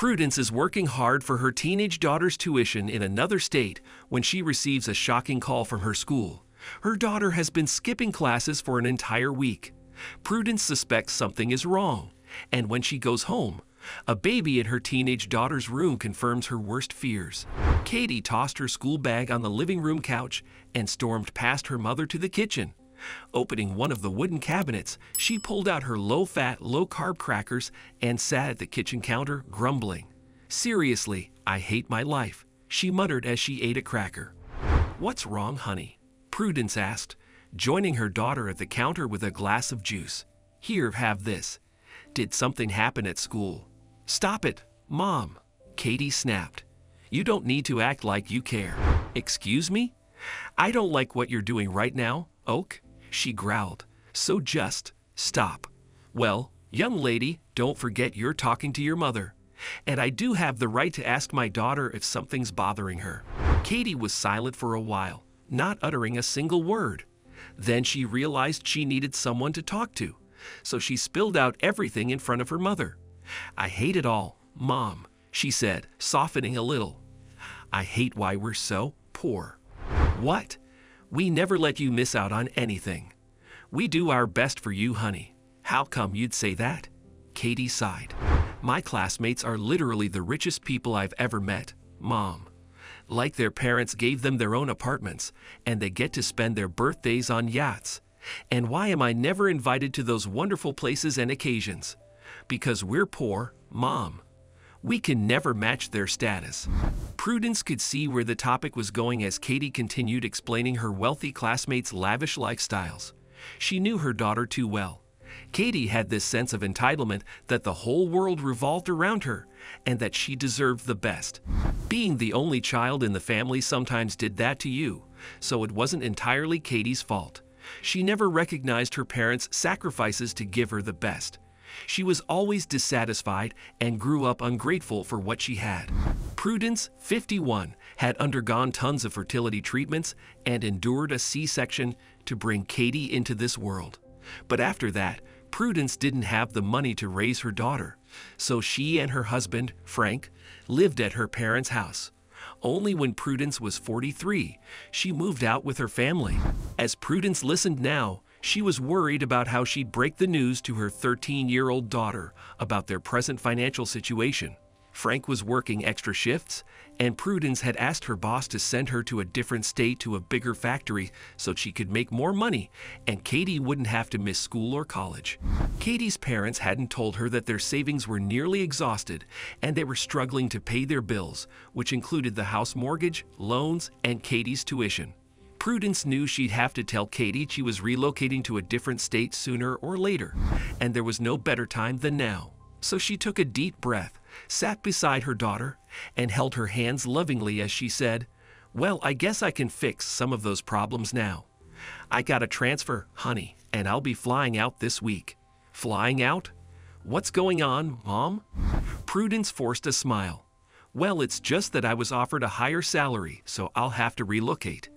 Prudence is working hard for her teenage daughter's tuition in another state when she receives a shocking call from her school. Her daughter has been skipping classes for an entire week. Prudence suspects something is wrong, and when she goes home, a baby in her teenage daughter's room confirms her worst fears. Katie tossed her school bag on the living room couch and stormed past her mother to the kitchen. Opening one of the wooden cabinets, she pulled out her low fat, low carb crackers and sat at the kitchen counter, grumbling. Seriously, I hate my life, she muttered as she ate a cracker. What's wrong, honey? Prudence asked, joining her daughter at the counter with a glass of juice. Here, have this. Did something happen at school? Stop it, Mom, Katie snapped. You don't need to act like you care. Excuse me? I don't like what you're doing right now, Oak, she growled. So just stop. Well, young lady, don't forget you're talking to your mother. And I do have the right to ask my daughter if something's bothering her. Katie was silent for a while, not uttering a single word. Then she realized she needed someone to talk to, so she spilled out everything in front of her mother. I hate it all, Mom, she said, softening a little. I hate why we're so poor. What? We never let you miss out on anything. We do our best for you, honey. How come you'd say that? Katie sighed. My classmates are literally the richest people I've ever met, Mom. Like their parents gave them their own apartments, and they get to spend their birthdays on yachts. And why am I never invited to those wonderful places and occasions? Because we're poor, Mom. We can never match their status. Prudence could see where the topic was going as Katie continued explaining her wealthy classmates' lavish lifestyles. She knew her daughter too well. Katie had this sense of entitlement that the whole world revolved around her and that she deserved the best. Being the only child in the family sometimes did that to you, so it wasn't entirely Katie's fault. She never recognized her parents' sacrifices to give her the best. She was always dissatisfied and grew up ungrateful for what she had. Prudence, 51, had undergone tons of fertility treatments and endured a C section to bring Katie into this world. But after that, Prudence didn't have the money to raise her daughter, so she and her husband, Frank, lived at her parents' house. Only when Prudence was 43, she moved out with her family. As Prudence listened now, she was worried about how she'd break the news to her 13 year old daughter about their present financial situation. Frank was working extra shifts, and Prudence had asked her boss to send her to a different state to a bigger factory so she could make more money and Katie wouldn't have to miss school or college. Katie's parents hadn't told her that their savings were nearly exhausted and they were struggling to pay their bills, which included the house mortgage, loans, and Katie's tuition. Prudence knew she'd have to tell Katie she was relocating to a different state sooner or later, and there was no better time than now. So she took a deep breath, sat beside her daughter, and held her hands lovingly as she said, Well, I guess I can fix some of those problems now. I got a transfer, honey, and I'll be flying out this week. Flying out? What's going on, Mom? Prudence forced a smile. Well, it's just that I was offered a higher salary, so I'll have to relocate.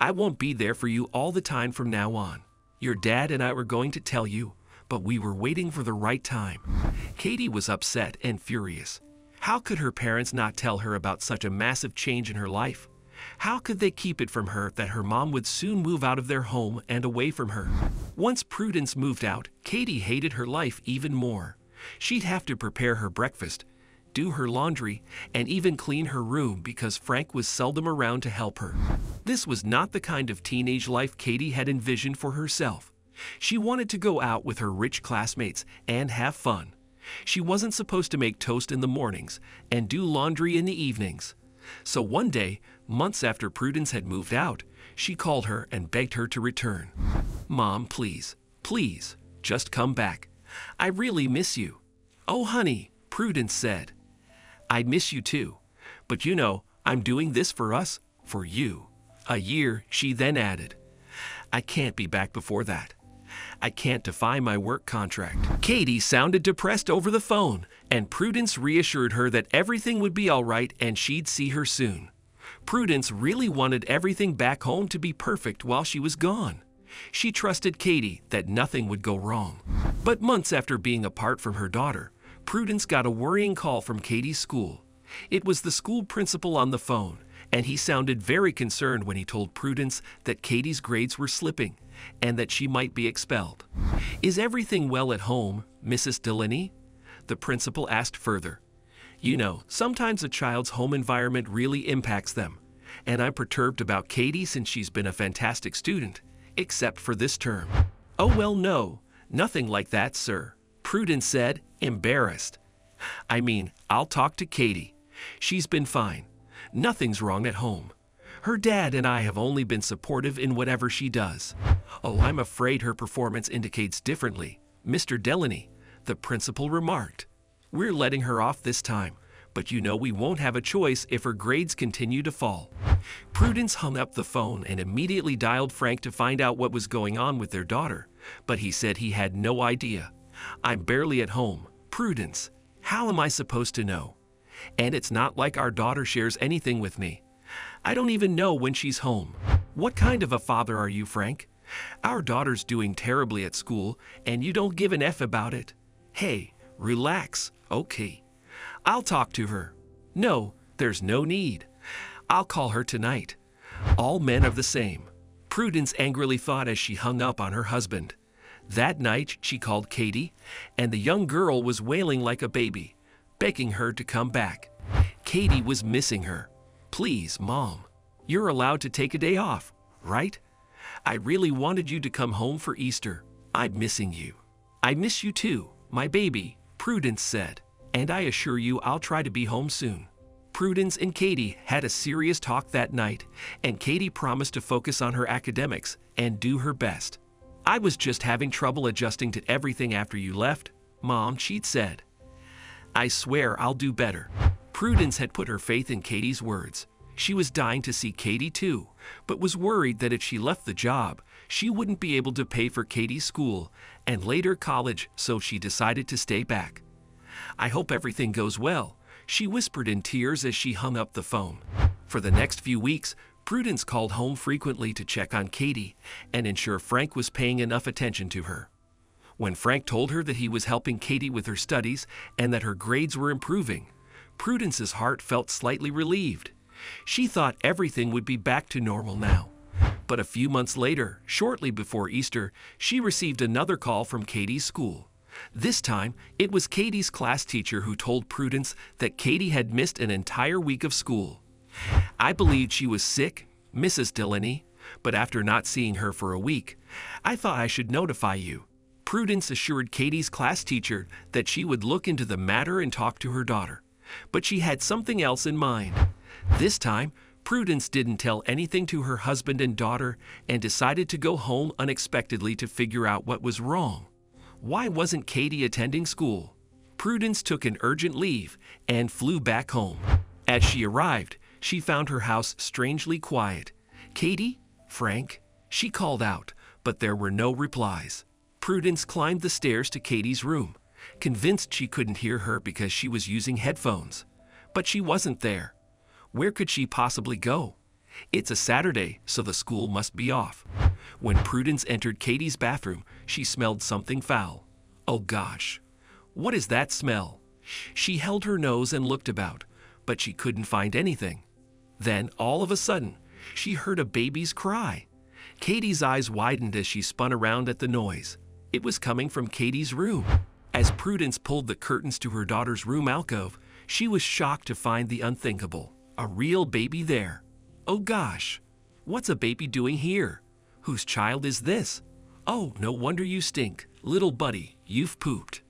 I won't be there for you all the time from now on. Your dad and I were going to tell you, but we were waiting for the right time. Katie was upset and furious. How could her parents not tell her about such a massive change in her life? How could they keep it from her that her mom would soon move out of their home and away from her? Once Prudence moved out, Katie hated her life even more. She'd have to prepare her breakfast, do her laundry, and even clean her room because Frank was seldom around to help her. This was not the kind of teenage life Katie had envisioned for herself. She wanted to go out with her rich classmates and have fun. She wasn't supposed to make toast in the mornings and do laundry in the evenings. So one day, months after Prudence had moved out, she called her and begged her to return. Mom, please, please, just come back. I really miss you. Oh, honey, Prudence said. I miss you too. But you know, I'm doing this for us, for you. A year, she then added. I can't be back before that. I can't defy my work contract. Katie sounded depressed over the phone, and Prudence reassured her that everything would be all right and she'd see her soon. Prudence really wanted everything back home to be perfect while she was gone. She trusted Katie that nothing would go wrong. But months after being apart from her daughter, Prudence got a worrying call from Katie's school. It was the school principal on the phone, and he sounded very concerned when he told Prudence that Katie's grades were slipping and that she might be expelled. Is everything well at home, Mrs. Delaney? The principal asked further. You know, sometimes a child's home environment really impacts them, and I'm perturbed about Katie since she's been a fantastic student, except for this term. Oh, well, no, nothing like that, sir, Prudence said, embarrassed. I mean, I'll talk to Katie. She's been fine. Nothing's wrong at home. Her dad and I have only been supportive in whatever she does. Oh, I'm afraid her performance indicates differently, Mr. Delaney, the principal remarked. We're letting her off this time, but you know we won't have a choice if her grades continue to fall. Prudence hung up the phone and immediately dialed Frank to find out what was going on with their daughter, but he said he had no idea. I'm barely at home. Prudence, how am I supposed to know? And it's not like our daughter shares anything with me. I don't even know when she's home. What kind of a father are you, Frank? Our daughter's doing terribly at school, and you don't give an F about it. Hey, relax, okay. I'll talk to her. No, there's no need. I'll call her tonight. All men are the same. Prudence angrily thought as she hung up on her husband. That night, she called Katie, and the young girl was wailing like a baby, begging her to come back. Katie was missing her. Please, Mom, you're allowed to take a day off, right? I really wanted you to come home for Easter. I'm missing you. I miss you too, my baby, Prudence said, and I assure you I'll try to be home soon. Prudence and Katie had a serious talk that night, and Katie promised to focus on her academics and do her best. I was just having trouble adjusting to everything after you left, Mom, she'd said. I swear I'll do better. Prudence had put her faith in Katie's words. She was dying to see Katie too, but was worried that if she left the job, she wouldn't be able to pay for Katie's school and later college, so she decided to stay back. I hope everything goes well, she whispered in tears as she hung up the phone. For the next few weeks, Prudence called home frequently to check on Katie and ensure Frank was paying enough attention to her. When Frank told her that he was helping Katie with her studies and that her grades were improving, Prudence's heart felt slightly relieved. She thought everything would be back to normal now. But a few months later, shortly before Easter, she received another call from Katie's school. This time, it was Katie's class teacher who told Prudence that Katie had missed an entire week of school. I believed she was sick, Mrs. Delaney, but after not seeing her for a week, I thought I should notify you. Prudence assured Katie's class teacher that she would look into the matter and talk to her daughter, but she had something else in mind. This time, Prudence didn't tell anything to her husband and daughter and decided to go home unexpectedly to figure out what was wrong. Why wasn't Katie attending school? Prudence took an urgent leave and flew back home. As she arrived, she found her house strangely quiet. Katie? Frank? She called out, but there were no replies. Prudence climbed the stairs to Katie's room, convinced she couldn't hear her because she was using headphones. But she wasn't there. Where could she possibly go? It's a Saturday, so the school must be off. When Prudence entered Katie's bathroom, she smelled something foul. Oh gosh, what is that smell? She held her nose and looked about, but she couldn't find anything. Then, all of a sudden, she heard a baby's cry. Katie's eyes widened as she spun around at the noise. It was coming from Katie's room. As Prudence pulled the curtains to her daughter's room alcove, she was shocked to find the unthinkable a real baby there. Oh gosh, what's a baby doing here? Whose child is this? Oh, no wonder you stink. Little buddy, you've pooped.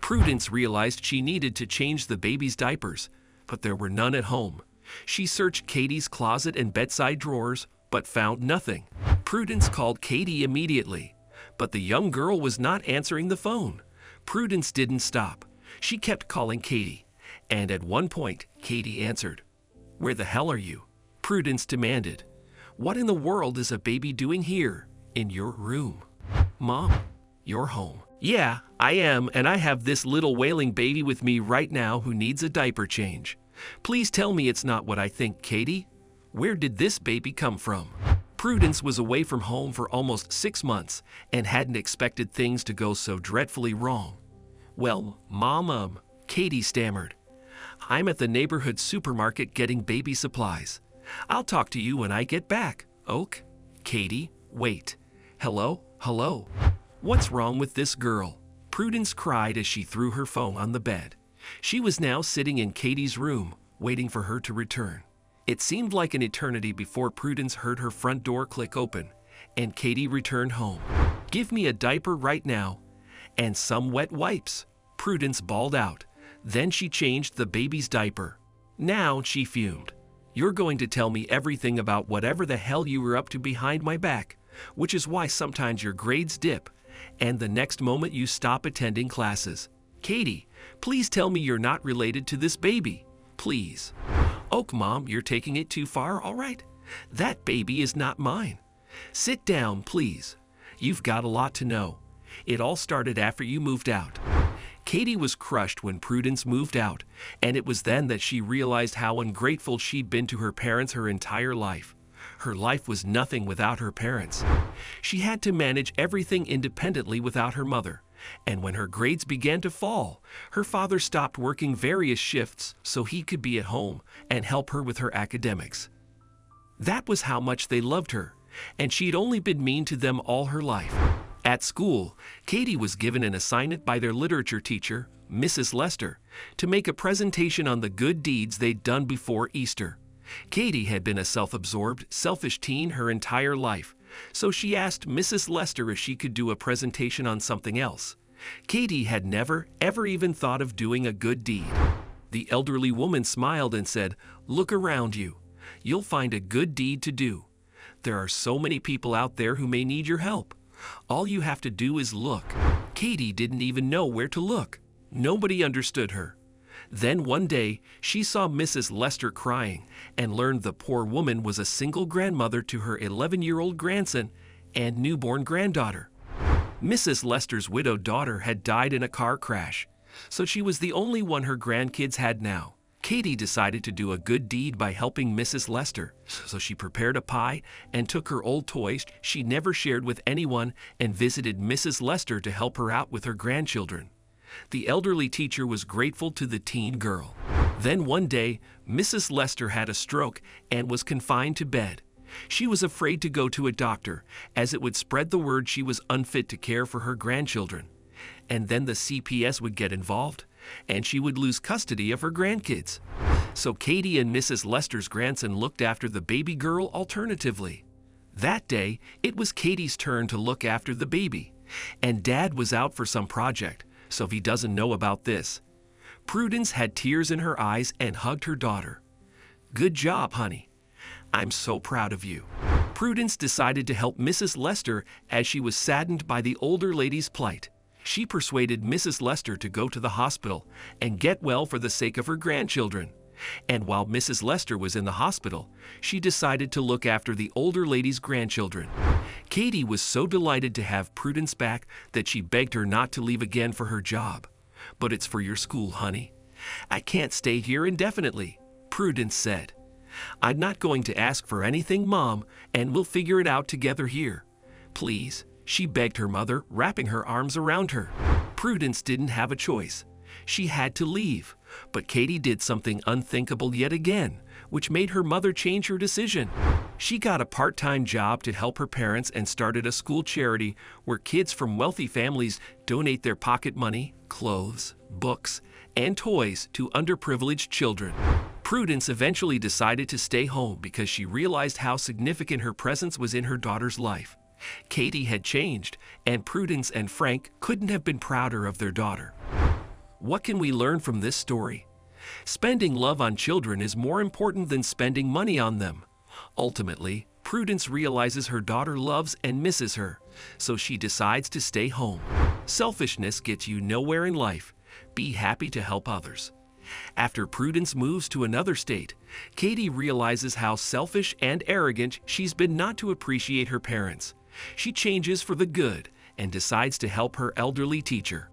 Prudence realized she needed to change the baby's diapers, but there were none at home. She searched Katie's closet and bedside drawers, but found nothing. Prudence called Katie immediately, but the young girl was not answering the phone. Prudence didn't stop. She kept calling Katie, and at one point, Katie answered. Where the hell are you? Prudence demanded. What in the world is a baby doing here, in your room? Mom, you're home. Yeah, I am, and I have this little wailing baby with me right now who needs a diaper change. Please tell me it's not what I think, Katie. Where did this baby come from? Prudence was away from home for almost six months and hadn't expected things to go so dreadfully wrong. Well, Mom, um, Katie stammered. I'm at the neighborhood supermarket getting baby supplies. I'll talk to you when I get back. Oak? Katie, wait. Hello? Hello? What's wrong with this girl? Prudence cried as she threw her phone on the bed. She was now sitting in Katie's room, waiting for her to return. It seemed like an eternity before Prudence heard her front door click open, and Katie returned home. Give me a diaper right now, and some wet wipes. Prudence bawled out. Then she changed the baby's diaper. Now she fumed. You're going to tell me everything about whatever the hell you were up to behind my back, which is why sometimes your grades dip, and the next moment you stop attending classes. Katie, please tell me you're not related to this baby. Please. Oak, Mom, you're taking it too far, all right? That baby is not mine. Sit down, please. You've got a lot to know. It all started after you moved out. Katie was crushed when Prudence moved out, and it was then that she realized how ungrateful she'd been to her parents her entire life. Her life was nothing without her parents. She had to manage everything independently without her mother, and when her grades began to fall, her father stopped working various shifts so he could be at home and help her with her academics. That was how much they loved her, and she'd only been mean to them all her life. At school, Katie was given an assignment by their literature teacher, Mrs. Lester, to make a presentation on the good deeds they'd done before Easter. Katie had been a self absorbed, selfish teen her entire life, so she asked Mrs. Lester if she could do a presentation on something else. Katie had never, ever even thought of doing a good deed. The elderly woman smiled and said, Look around you. You'll find a good deed to do. There are so many people out there who may need your help. All you have to do is look. Katie didn't even know where to look. Nobody understood her. Then one day, she saw Mrs. Lester crying and learned the poor woman was a single grandmother to her 11 year old grandson and newborn granddaughter. Mrs. Lester's widowed daughter had died in a car crash, so she was the only one her grandkids had now. Katie decided to do a good deed by helping Mrs. Lester, so she prepared a pie and took her old toys she never shared with anyone and visited Mrs. Lester to help her out with her grandchildren. The elderly teacher was grateful to the teen girl. Then one day, Mrs. Lester had a stroke and was confined to bed. She was afraid to go to a doctor, as it would spread the word she was unfit to care for her grandchildren. And then the CPS would get involved and she would lose custody of her grandkids. So Katie and Mrs. Lester's grandson looked after the baby girl alternatively. That day, it was Katie's turn to look after the baby, and Dad was out for some project, so he doesn't know about this. Prudence had tears in her eyes and hugged her daughter. Good job, honey. I'm so proud of you. Prudence decided to help Mrs. Lester as she was saddened by the older lady's plight she persuaded Mrs. Lester to go to the hospital and get well for the sake of her grandchildren. And while Mrs. Lester was in the hospital, she decided to look after the older lady's grandchildren. Katie was so delighted to have Prudence back that she begged her not to leave again for her job. But it's for your school, honey. I can't stay here indefinitely, Prudence said. I'm not going to ask for anything, Mom, and we'll figure it out together here. Please, she begged her mother, wrapping her arms around her. Prudence didn't have a choice. She had to leave. But Katie did something unthinkable yet again, which made her mother change her decision. She got a part time job to help her parents and started a school charity where kids from wealthy families donate their pocket money, clothes, books, and toys to underprivileged children. Prudence eventually decided to stay home because she realized how significant her presence was in her daughter's life. Katie had changed, and Prudence and Frank couldn't have been prouder of their daughter. What can we learn from this story? Spending love on children is more important than spending money on them. Ultimately, Prudence realizes her daughter loves and misses her, so she decides to stay home. Selfishness gets you nowhere in life. Be happy to help others. After Prudence moves to another state, Katie realizes how selfish and arrogant she's been not to appreciate her parents. She changes for the good and decides to help her elderly teacher.